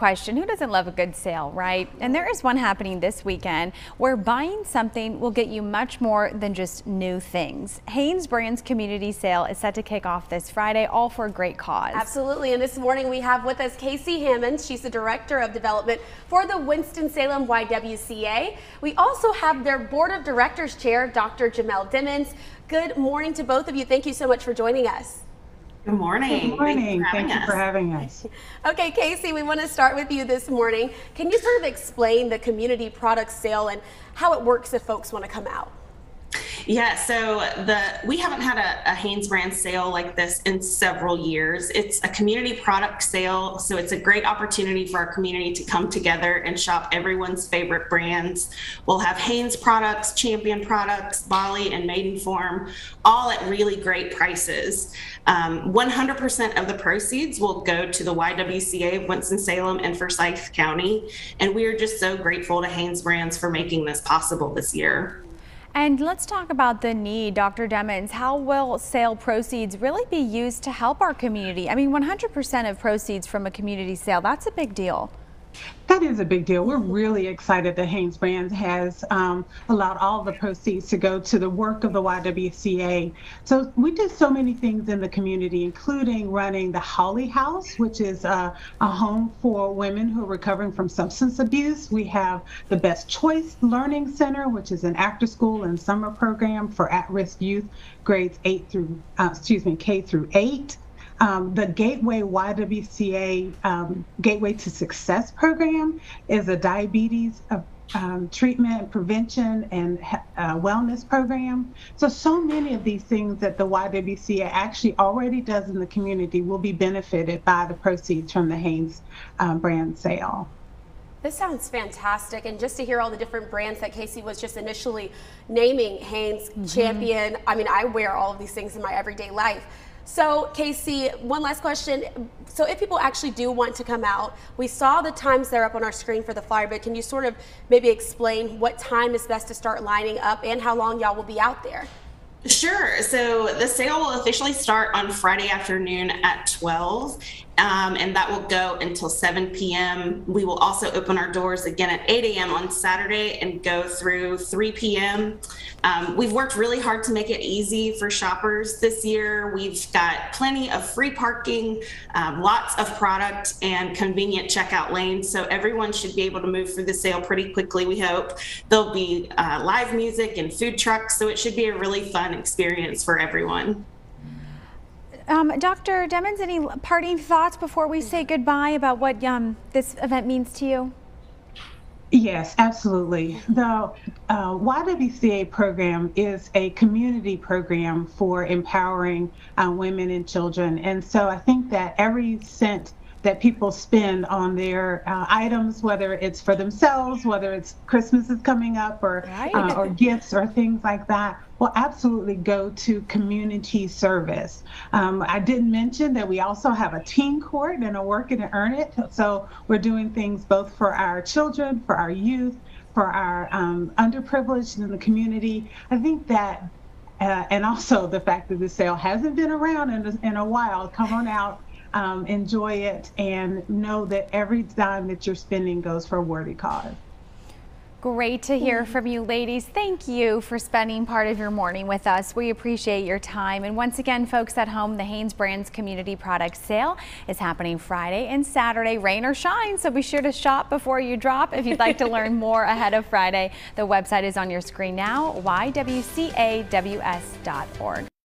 question. Who doesn't love a good sale, right? And there is one happening this weekend where buying something will get you much more than just new things. Hanes Brands Community Sale is set to kick off this Friday, all for a great cause. Absolutely. And this morning we have with us Casey Hammond. She's the Director of Development for the Winston-Salem YWCA. We also have their Board of Directors Chair, Dr. Jamel Dimmons. Good morning to both of you. Thank you so much for joining us. Good morning. Good morning. Thank you for having us. Okay, Casey, we want to start with you this morning. Can you sort of explain the community product sale and how it works if folks want to come out? Yeah, so the we haven't had a, a Hanesbrand sale like this in several years. It's a community product sale, so it's a great opportunity for our community to come together and shop everyone's favorite brands. We'll have Hanes products, Champion products, Bali and Maidenform, all at really great prices. 100% um, of the proceeds will go to the YWCA of Winston-Salem and Forsyth County, and we are just so grateful to Hanes Brands for making this possible this year. And let's talk about the need, Dr. Dimmons. How will sale proceeds really be used to help our community? I mean, 100% of proceeds from a community sale, that's a big deal. That is a big deal. We're really excited that Hanes Brands has um, allowed all the proceeds to go to the work of the YWCA. So we did so many things in the community, including running the Holly House, which is uh, a home for women who are recovering from substance abuse. We have the Best Choice Learning Center, which is an after-school and summer program for at-risk youth, grades eight through, uh, excuse me, K through eight. Um, the Gateway YWCA um, Gateway to Success program is a diabetes uh, um, treatment, prevention, and uh, wellness program. So, so many of these things that the YWCA actually already does in the community will be benefited by the proceeds from the Hanes uh, brand sale. This sounds fantastic. And just to hear all the different brands that Casey was just initially naming Hanes, mm -hmm. Champion. I mean, I wear all of these things in my everyday life. So, Casey, one last question. So, if people actually do want to come out, we saw the times there up on our screen for the flyer, but can you sort of maybe explain what time is best to start lining up and how long y'all will be out there? Sure. So the sale will officially start on Friday afternoon at 12, um, and that will go until 7 p.m. We will also open our doors again at 8 a.m. on Saturday and go through 3 p.m. Um, we've worked really hard to make it easy for shoppers this year. We've got plenty of free parking, um, lots of product, and convenient checkout lanes. So everyone should be able to move through the sale pretty quickly, we hope. There'll be uh, live music and food trucks, so it should be a really fun experience for everyone. Um, Dr. Dimmons, any parting thoughts before we say goodbye about what um, this event means to you? Yes, absolutely. The uh, YWCA program is a community program for empowering uh, women and children. And so I think that every cent that people spend on their uh, items, whether it's for themselves, whether it's Christmas is coming up, or right. uh, or gifts or things like that, will absolutely go to community service. Um, I didn't mention that we also have a teen court and a work and earn it. So we're doing things both for our children, for our youth, for our um, underprivileged in the community. I think that uh, and also the fact that the sale hasn't been around in a, in a while. Come on out, um, enjoy it, and know that every dime that you're spending goes for a worthy cause. Great to hear from you ladies. Thank you for spending part of your morning with us. We appreciate your time. And once again, folks at home, the Hanesbrands Community Product Sale is happening Friday and Saturday, rain or shine. So be sure to shop before you drop. If you'd like to learn more ahead of Friday, the website is on your screen now, ywcaws.org.